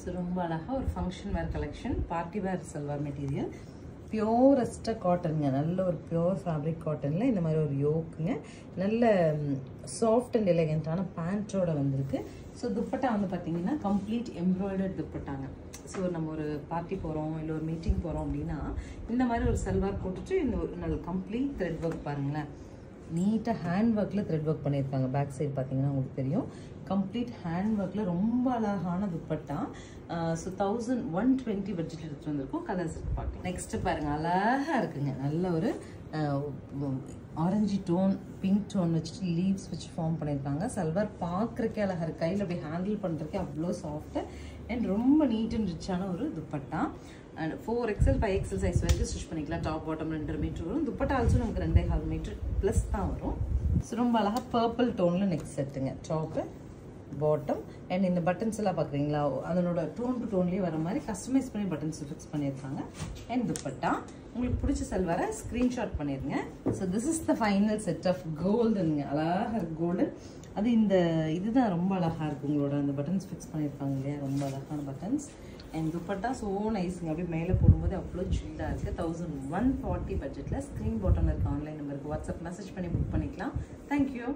So ரொம்ப அழகாக ஒரு function wear collection party wear salwar material பியோரஸ்ட்டாக காட்டனுங்க நல்ல ஒரு பியோர் ஃபேப்ரிக் காட்டனில் இந்த மாதிரி ஒரு யோக்குங்க நல்ல சாஃப்ட் அண்ட் எலகண்ட்டான பேண்ட்டோட வந்திருக்கு. ஸோ துப்பட்டா வந்து பார்த்தீங்கன்னா கம்ப்ளீட் எம்ப்ராய்டர்ட் துப்பட்டாங்க. ஸோ நம்ம ஒரு பார்ட்டி போகிறோம் இல்லை ஒரு மீட்டிங் போகிறோம் அப்படின்னா இந்த மாதிரி ஒரு சல்வார் போட்டுட்டு இந்த ஒரு நல்ல கம்ப்ளீட் த்ரெட் ஒர்க் பாருங்களேன். நீட்டாக ஹேண்ட் ஒர்க்கில் த்ரெட் ஒர்க் பண்ணியிருக்காங்க. பேக் சைடு பார்த்தீங்கன்னா உங்களுக்கு தெரியும். கம்ப்ளீட் ஹேண்ட் ஒர்க்கில் ரொம்ப அழகான dupatta. So thousand one twenty பட்ஜெட்டில் எடுத்துகிட்டு வந்திருக்கோம். கலர்ஸ் பார்க்கலாம் நெக்ஸ்ட்டு பாருங்கள் அழகாக இருக்குங்க. நல்ல ஒரு ஆரஞ்சு டோன் பிங்க் டோன் வச்சுட்டு லீவ்ஸ் வச்சு ஃபார்ம் பண்ணியிருக்காங்க. சல்வார் பார்க்குறக்கே அழகாக இருக்குது கையில் அப்படி ஹேண்டில் பண்ணுறக்கே அவ்வளோ சாஃப்ட்டு அண்ட் ரொம்ப நீட் அண்ட் ரிச்சான ஒரு dupatta. And four XL five XL size வரைக்கும் ஸ்டிச் பண்ணிக்கலாம். டாப் பாட்டம் ரெண்டு மீட்டர் வரும். துப்பட்டா ஆல்சோ நமக்கு ரெண்டே கால் மீட்டர் ப்ளஸ் தான் வரும். ஸோ ரொம்ப அழகாக பர்பிள் டோனில் நெக்ஸ்ட் செட்டுங்க டாப்பு பாட்டம் அண்ட் இந்த பட்டன்ஸ் எல்லாம் பார்க்குறீங்களா? அதனோட டோன் டு டோன்லேயே வர மாதிரி கஸ்டமைஸ் பண்ணி பட்டன்ஸ் ஃபிக்ஸ் பண்ணியிருக்காங்க. அண்ட் துப்பட்டா உங்களுக்கு பிடிச்ச செல்வாரை ஸ்க்ரீன்ஷாட் பண்ணிடுங்க so this is the final set of கோல்டுங்க அழகாக கோல்டு அது இந்த இதுதான் ரொம்ப அழகாக இருக்குது உங்களோட அந்த பட்டன்ஸ் ஃபிக்ஸ் பண்ணியிருப்பாங்க இல்லையா? ரொம்ப அழகான பட்டன்ஸ் அண்ட் துப்பட்டா ஸோ நைஸுங்க அப்படியே மேலே போடும்போது அவ்வளோ சில்லாக இருக்குது தௌசண்ட் ஒன் ஃபார்ட்டி பட்ஜெட்டில் ஸ்க்ரீன் பாட்டமில் இருக்க ஆன்லைன் நம்பருக்கு வாட்ஸ்அப் மெசேஜ் பண்ணி புக் பண்ணிக்கலாம். Thank you